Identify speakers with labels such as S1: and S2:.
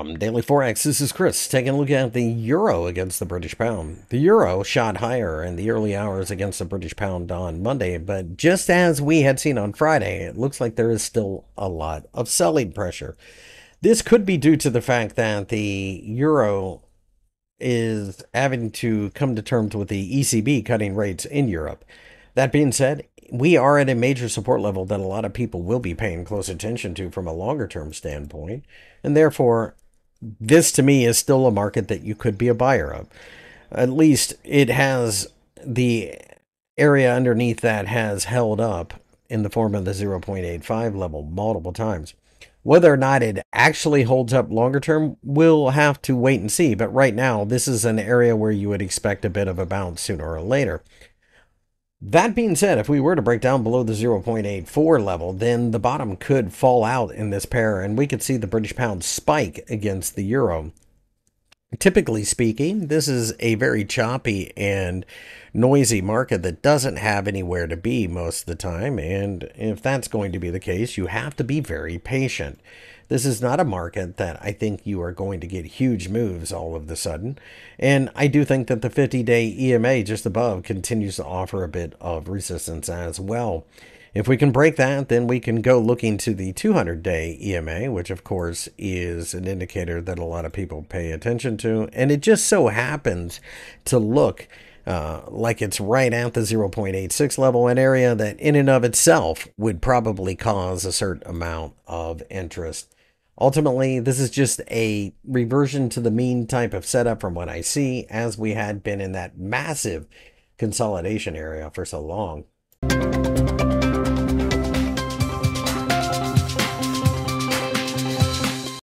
S1: From Daily Forex, this is Chris taking a look at the euro against the British pound. The euro shot higher in the early hours against the British pound on Monday, but just as we had seen on Friday, it looks like there is still a lot of selling pressure. This could be due to the fact that the euro is having to come to terms with the ECB cutting rates in Europe. That being said, we are at a major support level that a lot of people will be paying close attention to from a longer term standpoint. And therefore, this to me is still a market that you could be a buyer of. At least it has the area underneath that has held up in the form of the 0.85 level multiple times. Whether or not it actually holds up longer term, we'll have to wait and see. But right now, this is an area where you would expect a bit of a bounce sooner or later. That being said, if we were to break down below the 0.84 level, then the bottom could fall out in this pair and we could see the British pound spike against the euro. Typically speaking, this is a very choppy and noisy market that doesn't have anywhere to be most of the time. And if that's going to be the case, you have to be very patient. This is not a market that I think you are going to get huge moves all of the sudden. And I do think that the 50 day EMA just above continues to offer a bit of resistance as well. If we can break that, then we can go looking to the 200 day EMA, which of course is an indicator that a lot of people pay attention to. And it just so happens to look uh, like it's right at the 0.86 level, an area that in and of itself would probably cause a certain amount of interest. Ultimately, this is just a reversion to the mean type of setup from what I see, as we had been in that massive consolidation area for so long.